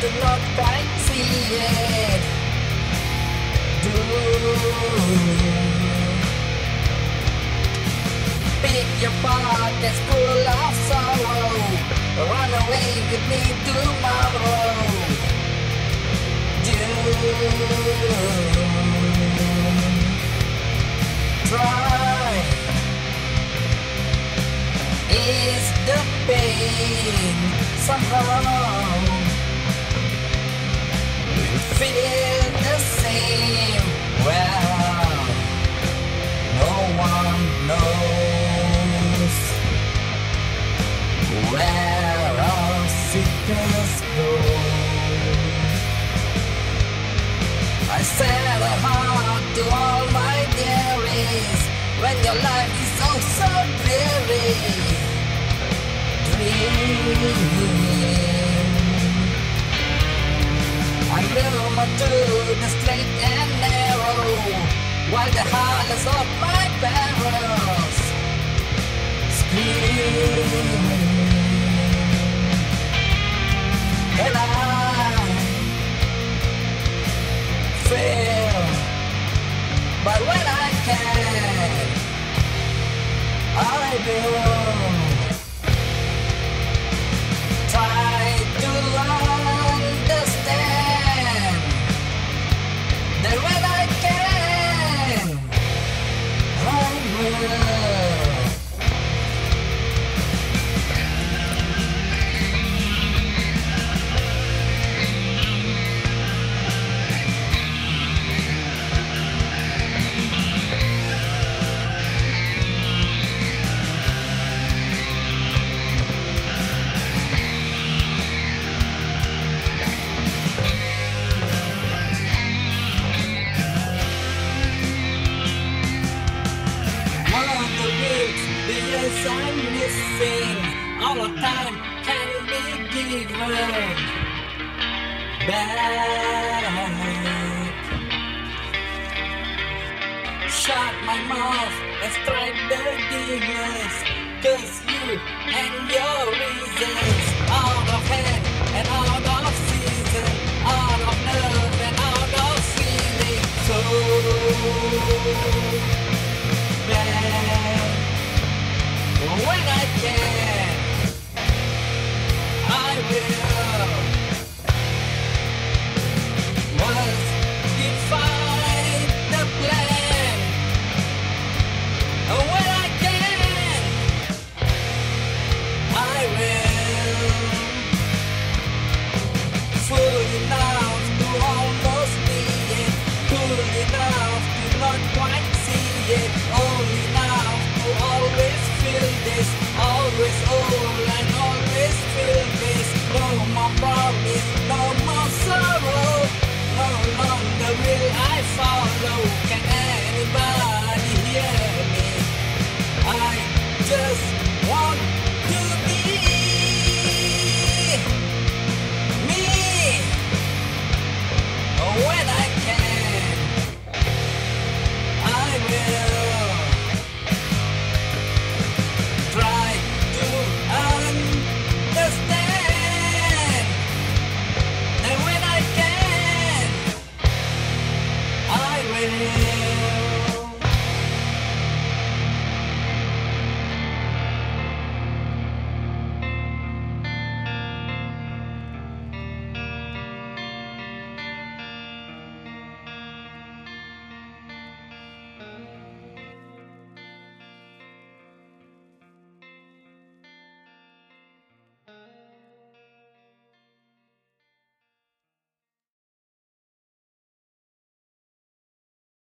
do pick your pockets full of sorrow. Run away with me tomorrow. Do try is the pain somehow the same. Well no one knows where our go. I a heart to all my dearies when your life is so so dreary. Dream to the straight and narrow while the heartless of my barrels scream. And I fail but when I can I do I missing, all the time can be given back. Shut my mouth and strike the demons, cause you and your reasons out of hand and out of enough, don't quite see it all.